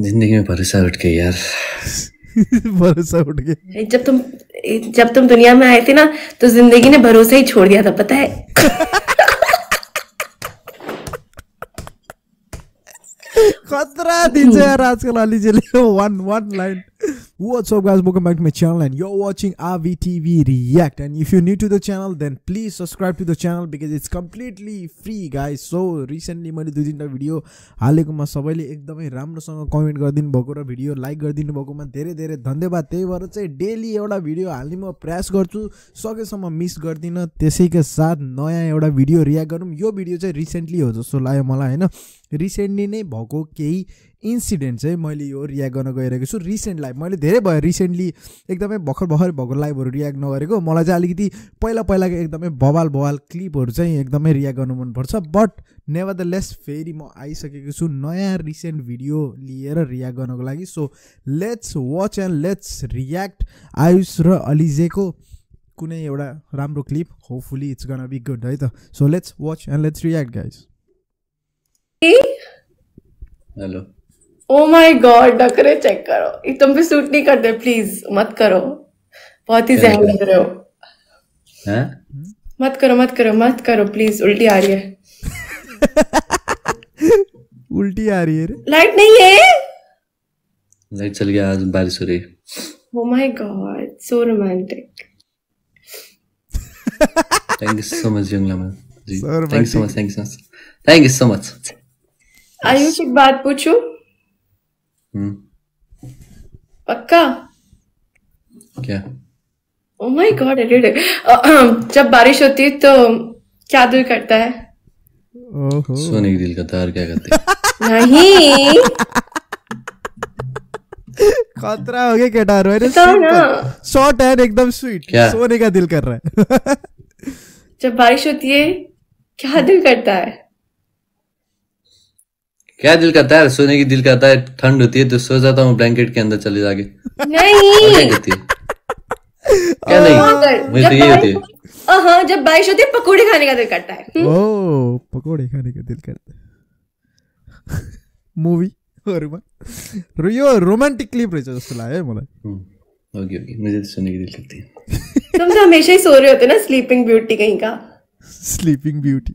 ज़िंदगी में भरोसा उठ गया यार। भरोसा उठ गया। जब तुम जब तुम दुनिया में आए थे ना तो ज़िंदगी ने भरोसा ही छोड़ दिया था पता है? खतरा दिन्छ यार आजकल अलिजेले। One one line What's up guys, welcome back to my channel and you're watching RVTV React. And if you're new to the channel then please subscribe to the channel because it's completely free guys. So recently मैले दुई तिनवटा video हालेकोमा सबैले एकदमै राम्रोसँग comment गरिदिनु भएको र video like गरिदिनु भएकोमा धेरै धेरै धन्यवाद। त्यही भएर चाहिँ डेली एउटा भिडियो हाल्ने म प्रयास गर्छु। सकेसम्म मिस गर्दिनँ। त्यसैका साथ नयाँ एउटा भिडियो रियाक्ट गरौँ। यो भिडियो चाहिँ रिसेन्टली हो जस्तो लाग्यो मलाई होइन? रिसेन्टली नै भएको केही इन्सिडेन्ट चाहिँ मैले यो रियाक्ट गर्न गइरहेको छु। रिसेन्ट लाइभ मैले धेरै भयो। रिसेन्टली एकदमै भर्खर भर्खर भएको लाइभहरू रियाक्ट नगरेको। मलाई चाहिँ अलिकति पहिला पहिलाको एकदमै बवाल बवाल क्लिपहरू चाहिँ एकदमै रियाक्ट गर्नु मनपर्छ। बट नेभर द लेस फेरि म आइसकेको छु नयाँ रिसेन्ट भिडियो लिएर रियाक्ट गर्नको लागि। So let's watch and let's react Ayush र अलिजेको कुनै एउटा राम्रो clip hopefully it's gonna be good है त। So let's watch and let's react guys hello oh my god Dakre check करो। ये तुम पे सूट नहीं करते प्लीज़ मत करो। बहुत ही जहन लग रहे हो। हैं? मत करो मत करो मत करो प्लीज़ उल्टी आ रही है। उल्टी आ रही है लाइट नहीं है? लाइट चल गया आज बारिश हो रही ओ my god so romantic thank you so much Yang Lama ji thank you so much thank you so much thank you so much Ayush एक बात पूछूँ? हम्म। पक्का? क्या? ओ माय गॉड जब बारिश होती है तो क्या दिल करता है? सोने की दिल का तार क्या करते नहीं। खतरा हो गया होइन शॉर्ट एंड एकदम स्वीट क्या? सोने का दिल कर रहा है। जब बारिश होती है क्या दिल करता है? क्या दिल करता है? सोने की दिल करता है ठंड होती है तो सो जाता हूँ ब्लैंकेट के अंदर चले जाके। नहीं। क्या है? क्या नहीं? मुझे तो ये होती है। हाँ जब बारिश होती है पकोड़े खाने का दिल करता है। हम्म? ओ पकोडे खाने का दिल करता है। मुभीहरूमा र यो जस्तो लाग्यो है मलाई हम्म, होगी होगी मुझे तो सोने की दिल करती है। तुम तो हमेशा ही सो रहे होते ना स्लीपिंग ब्यूटी कहीं का? स्लिपिङ ब्युटी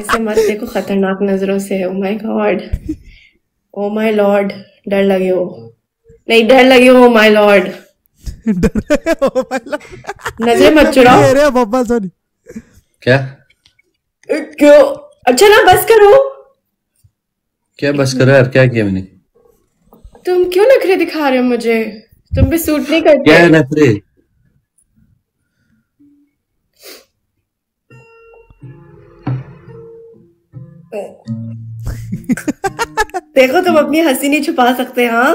ऐसे मत देखो खतरनाक नज़रों से। Oh my god oh my lord डर लगे हो। नहीं डर लगे हो माय लॉर्ड नज़र मत चुराओ। अरे बब्बा छ नि क्या? क्यों? अच्छा ना बस करो। क्या बस करो यार? क्या किया मैंने? तुम क्यों नखरे दिखा रहे हो मुझे? तुम भी सूट नहीं करते। क्या करते है देखो तुम अपनी हँसी नहीं छुपा सकते हाँ?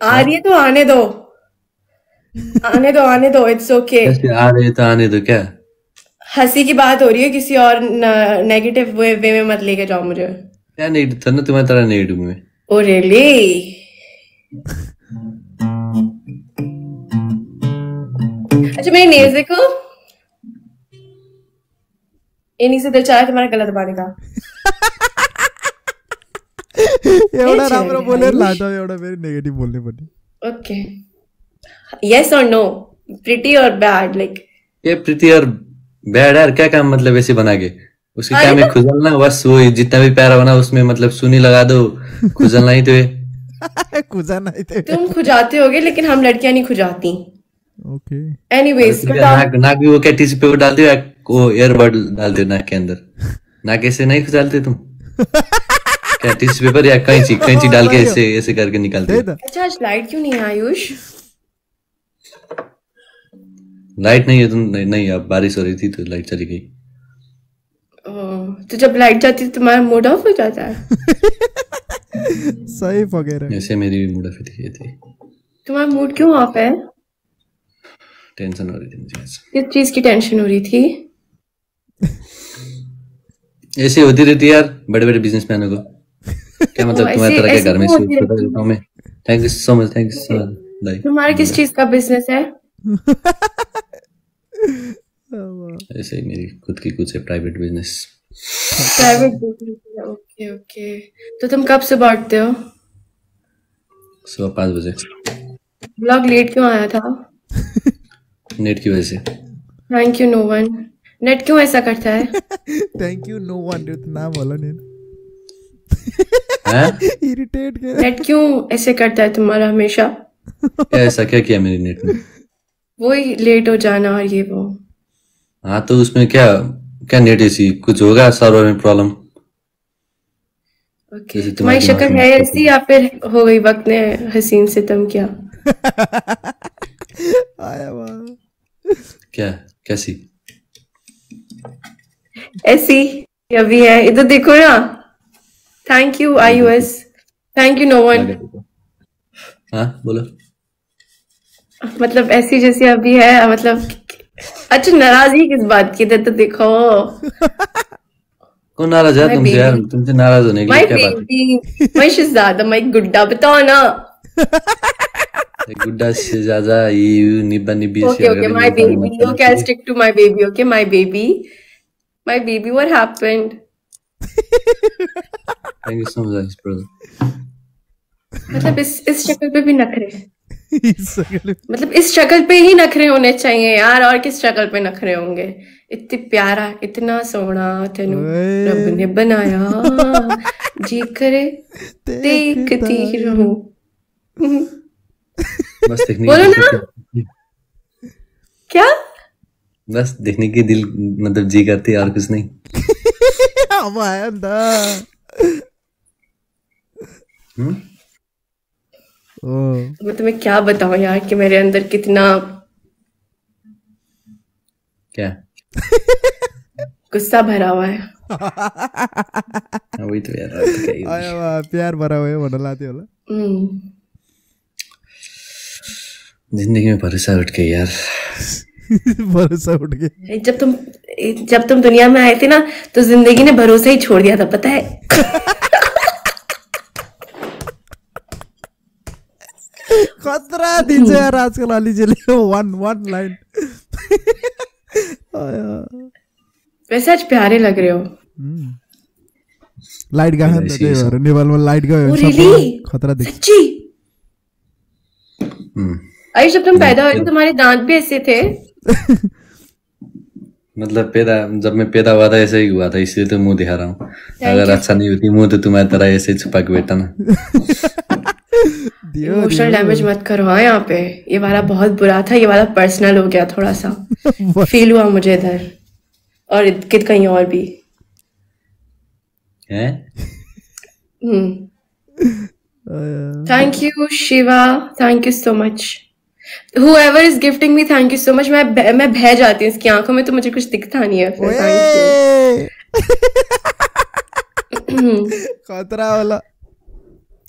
आ रही है तो आने दो। आने दो आने दो इट्स ओके आ रहे तो आने दो क्या? हँसी की बात हो रही है किसी और नेगेटिव वे, वे में मत लेके जाओ मुझे। क्या नहीं था ना तुम्हारी तरह डूबू मैं? ओ रियली अच्छा मेरी नेल्स देखो। इन्हीं से दिल चाह है तुम्हारा गला दबाने का। एउटा छ राम्रो बोलेर। लाटो एउटा फेरि नेगेटिभ बोल्ने पनि ओके यस और नो प्रिटी और बैड लाइक ये प्रीति और बैड यार क्या काम मतलब ऐसे बना के? उसके काम है खुजलना? बस वो जितना भी प्यारा बना उसमें मतलब सुनी लगा दो। खुजलना ही तो है। खुजा नै थियो तुम खुजाते होगे लेकिन हम लड़कियाँ नहीं खुजाती। ओके एनीवेज नाक नाक भी वो क्या टिश्यू पेपर डालते हो या वो एयरबड डालते हो नाक के अंदर? नाक ऐसे नहीं खुजालते तुम? टिश्यू पेपर या कैंची कैंची डाल के ऐसे ऐसे करके निकालते हो अच्छा आज लाइट क्यों नहीं है आयुष? लाइट नहीं है तुम नहीं, नहीं अब बारिश हो रही थी तो लाइट चली गई। तो जब लाइट जाती है तो तुम्हारा मूड ऑफ़ हो जाता? है सही पकेर ऐसे मेरी भी मुड़ा थी ये थी। तुम्हारा मूड क्यों ऑफ़ है? टेंशन हो रही थी मुझे किस चीज़ की टेंशन हो रही थी। ऐसे होती रहती है यार बड़े बड़े बिजनेसमैनों को। क्या मतलब ऐसे- तुम्हारे तरह के घर में सूट होती पता देता हूँ मैं thank you so much thank you so much भाई तुम्हारा किस चीज़ का बिज़नेस है? ऐसे ही मेरी खुद की कुछ है private business private okay okay तो तुम कब से बांटते हो? सुबह पाँच बजे। ब्लॉग लेट क्यों आया था? नेट की वजह से। Thank you no one net क्यों ऐसा करता है? थैंक यू नो वन नाम बोला नहीं हैं इरिटेट के नेट क्यों ऐसे करता है तुम्हारा हमेशा? ऐसा क्या किया मेरी नेट ने वही लेट हो जाना और ये वो। हाँ तो उसमें क्या क्या नेट ऐसी कुछ होगा सर्वर में प्रॉब्लम ओके जैसे तुम्हारी शक्ल है ऐसी या फिर हो गई वक्त ने हसीन सितम किया? आया वाह क्या कैसी? ऐसी अभी है। इधर देखो ना। Thank you I S thank you no one हाँ बोलो। मतलब ऐसी जैसी अभी है मतलब अच्छा नाराज़गी किस बात की? तो देखो। कौन नाराज़ है? तुमसे यार तुमसे नाराज़ होने के माय क्या बात बेबी माय शहजादा माय गुड्डा बताओ ना। है गुड्डा ज़्यादा ये निब्बा निब्बी okay okay my baby. okay I'll stick to my baby okay my baby. My baby what happened? Thank you so much brother मतलब इस इस शक्ल पे भी नखरे। इस मतलब इस शक्ल पे ही नखरे होने चाहिए यार और किस शक्ल पे नखरे होंगे? इतनी प्यारा इतना सोहना तेनू। रब ने बनाया। जी करे देखती रहूँ। बस देखने बोलो ना। क्या? बस देखने की दिल मतलब जी करती और कुछ नहीं। अब हम्म? मैं तुम्हें क्या बताऊँ यार कि मेरे अंदर कितना क्या? गुस्सा भरा हुआ है। हाँ, वही तो यार और तो ही। आया वाह प्यार भरा हुआ है भन्न लाते होला हम्म, ज़िंदगी में भरोसा उठ गई यार। भरोसा उठ गया। जब तुम जब तुम दुनिया में आए थे ना तो ज़िंदगी ने भरोसा ही छोड़ दिया था पता है? खतरा दिन से यार आजकल अली चले वन वन लाइन वैसे आज प्यारे लग रहे हो। लाइट गयो नि त त्यही भएर नेपालमा लाइट गयो भने really? सबैलाई खतरा देख्छ सच्ची? हम्म, अरे जब तुम पैदा हुए तुम्हारे दांत भी ऐसे थे? मतलब पैदा जब मैं पैदा हुआ था ऐसे ही हुआ था इसलिए तो मुँह दिखा रहा हूँ। अगर अच्छा नहीं होती मुँह तो तुम्हारी तरह ऐसे छुपा के बैठा ना। इमोशनल डैमेज मत करो हाँ यहाँ पे। ये वाला बहुत बुरा था ये वाला पर्सनल हो गया थोड़ा सा। फील हुआ मुझे इधर। और कित कहीं और भी। है? Thank you Shiva thank you so much whoever is gifting me thank you so much. मैं बह- मैं बह जाती हूँ इसकी आँखों में तो मुझे कुछ दिखता नहीं है फिर। थैंक यू खतरा वाला।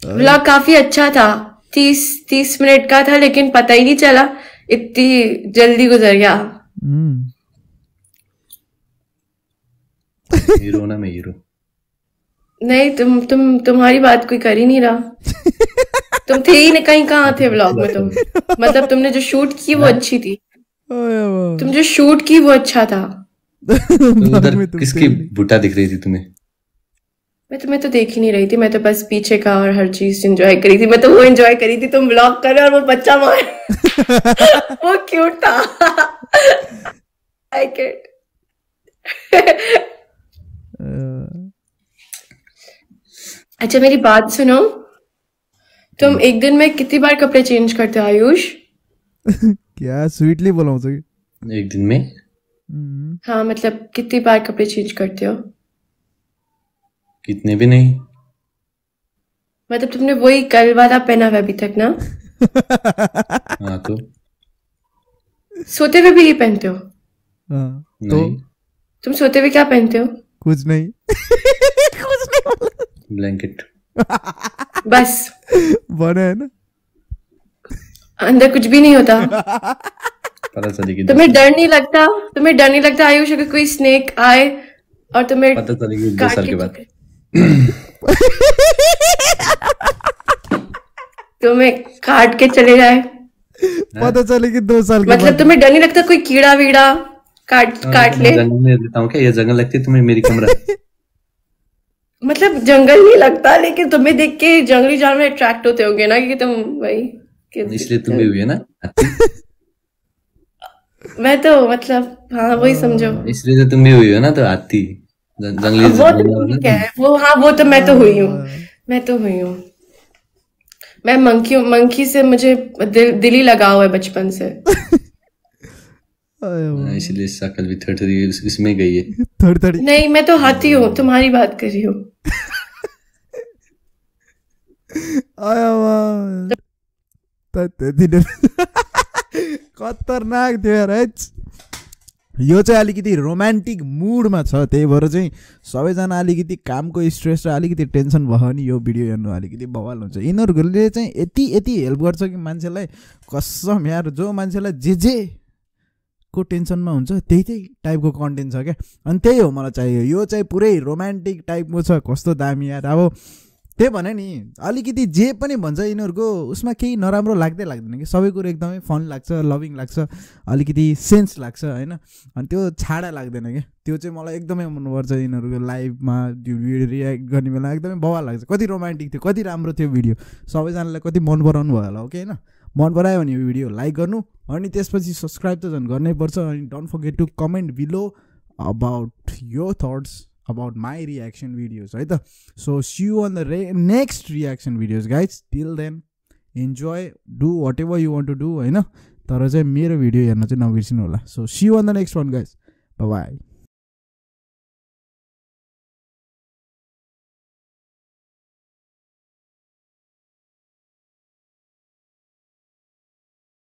व्लॉग काफ़ी अच्छा था। तीस तीस मिनट का था लेकिन पता ही नहीं चला। इतनी जल्दी गुजर गया। हम्म, हीरो ना मैं हीरो नहीं तुम तुम तुम्हारी बात कोई कर ही नहीं रहा। तुम थे ही नहीं कहीं कहाँ थे व्लॉग में तुम? मतलब तुमने जो शूट की वो अच्छी थी। तुम जो शूट की वो अच्छा था। तो किसकी बुटा दिख रही थी तुम्हें? मैं तुम्हें तो देख ही नहीं रही थी। मैं तो बस पीछे का और हर चीज़ एंजॉय करी थी। मैं तो वो एंजॉय करी थी तुम व्लॉग कर रहे हो और वो बच्चा मार वो क्यूट था। आई गेट अच्छा मेरी बात सुनो। तुम एक दिन में कितनी बार कपड़े चेंज करते हो आयुष? क्या? स्वीटली बोला कि एक दिन में? हम्म, हाँ मतलब कितनी बार कपड़े चेंज करते हो? कितने भी नहीं। मतलब तुमने वही कल वाला पहना हुआ अभी तक ना? हाँ तो। सोते हुए भी ये पहनते हो? हाँ, तो तुम सोते हुए क्या पहनते हो? कुछ नहीं। कुछ नहीं ब्लैंकेट बस। बने है ना। अंदर कुछ भी नहीं होता। पता चलेगी तुम्हें डर नहीं लगता? तुम्हें डर नहीं लगता आयुष अगर कोई स्नेक आए और तुम्हें पता चलेगी दो साल के के बाद। तुम्हें काट के चले जाए। पता चल्यो कि दो साल मतलब तुम्हें डर नहीं लगता कोई कीड़ा वीड़ा काट हाँ, काट ले? जंगल में रहता हूँ क्या? ये जंगल लगती है तुम्हें मेरी कमरा? मतलब जंगल नहीं लगता लेकिन तुम्हें देख के जंगली जानवर अट्रैक्ट होते होंगे ना कि तुम वही कि- इसलिए तुम भी हुई है ना? मैं तो मतलब हाँ वही समझो। इसलिए तो तुम भी हुई हो ना तो जं- जंगली वो तो जानवर ठीक है। वो हाँ वो तो मैं तो हुई हूँ। मैं तो हुई हूँ। मैं मंकी मंकी से मुझे दिल दिल ही लगा हुआ है बचपन से। हाँ, इसलिए शकल भी थोड़ी इस- इसमें गई है। थोड़ी थोड़ी नहीं मैं तो हाथी हूँ। तुम्हारी बात कर रही हूँ। आया वाह। त्यति खतरनाक थियो। यो चाहिँ अलिकति रोमान्टिक मुडमा छ त्यही भएर चाहिँ सबैजना अलिकति कामको स्ट्रेस र अलिकति टेन्सन भयो भने यो भिडियो हेर्नु अलिकति बवाल हुन्छ। यिनीहरूले चाहिँ यति यति हेल्प गर्छ कि मान्छेलाई कसम यार जो मान्छेलाई जे जे को टेन्सनमा हुन्छ त्यही त्यही टाइपको कन्टेन्ट छ क्या। अनि त्यही हो मलाई चाहियो। यो चाहिँ पुरै रोमान्टिक टाइपको छ। कस्तो दामी यार। अब त्यही भने नि अलिकति जे पनि भन्छ यिनीहरूको उसमा केही नराम्रो लाग्दै लाग्दैन कि। सबै कुरो एकदमै फन लाग्छ लभिङ लाग्छ अलिकति सेन्स लाग्छ होइन? अनि त्यो छाडा लाग्दैन क्या त्यो चाहिँ मलाई एकदमै मनपर्छ यिनीहरूको लाइभमा त्यो भिडियो रियाक्ट गर्ने बेला एकदमै बवाल लाग्छ। कति रोमान्टिक थियो कति राम्रो थियो भिडियो सबैजनालाई कति मन पराउनु भयो होला ओके होइन? मन परायो भने यो भिडियो लाइक गर्नु अनि त्यसपछि सब्सक्राइब त झन् गर्नै पर्छ अनि don't forget to comment below about yo that's about my reaction videos है त सो सियु अन द रे next reaction videos guys till then enjoy do whatever you want to do होइन तर चाहिँ मेरो भिडियो हेर्न चाहिँ नबिर्सिनु होला so see you on the next one guys bye